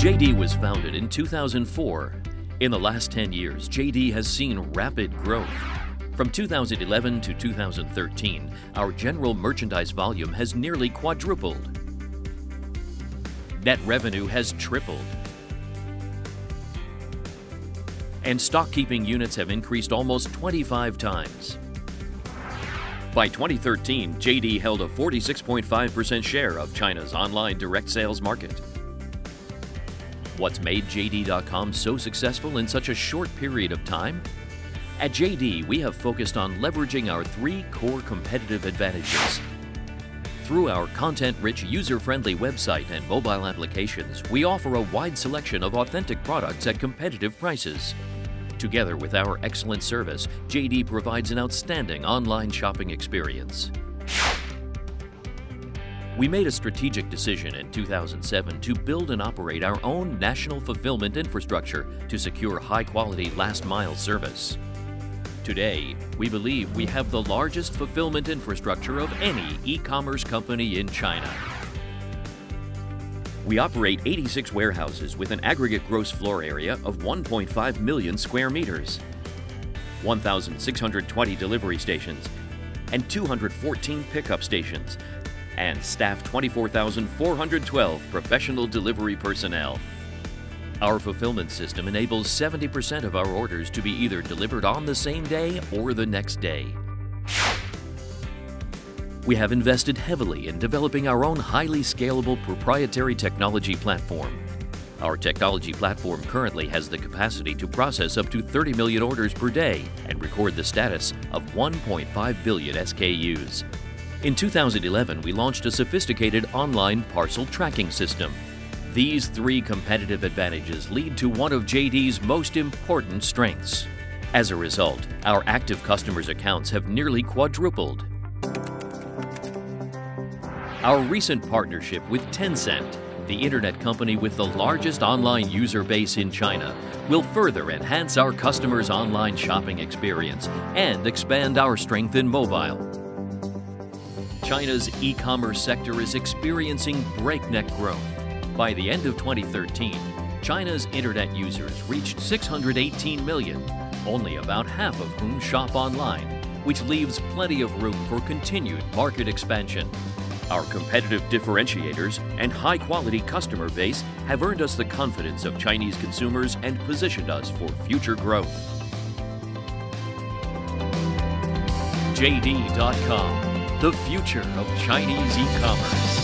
JD was founded in 2004. In the last 10 years, JD has seen rapid growth. From 2011 to 2013, our general merchandise volume has nearly quadrupled. Net revenue has tripled. And stock keeping units have increased almost 25 times. By 2013, JD held a 46.5% share of China's online direct sales market. What's made JD.com so successful in such a short period of time? At JD, we have focused on leveraging our three core competitive advantages. Through our content rich, user friendly website and mobile applications, we offer a wide selection of authentic products at competitive prices. Together with our excellent service, JD provides an outstanding online shopping experience. We made a strategic decision in 2007 to build and operate our own national fulfillment infrastructure to secure high quality last mile service. Today, we believe we have the largest fulfillment infrastructure of any e commerce company in China. We operate 86 warehouses with an aggregate gross floor area of 1.5 million square meters, 1,620 delivery stations, and 214 pickup stations and staff 24,412 professional delivery personnel. Our fulfillment system enables 70% of our orders to be either delivered on the same day or the next day. We have invested heavily in developing our own highly scalable proprietary technology platform. Our technology platform currently has the capacity to process up to 30 million orders per day and record the status of 1.5 billion SKUs. In 2011, we launched a sophisticated online parcel tracking system. These three competitive advantages lead to one of JD's most important strengths. As a result, our active customers' accounts have nearly quadrupled. Our recent partnership with Tencent, the internet company with the largest online user base in China, will further enhance our customers' online shopping experience and expand our strength in mobile. China's e commerce sector is experiencing breakneck growth. By the end of 2013, China's internet users reached 618 million, only about half of whom shop online, which leaves plenty of room for continued market expansion. Our competitive differentiators and high quality customer base have earned us the confidence of Chinese consumers and positioned us for future growth. JD.com the future of Chinese e-commerce.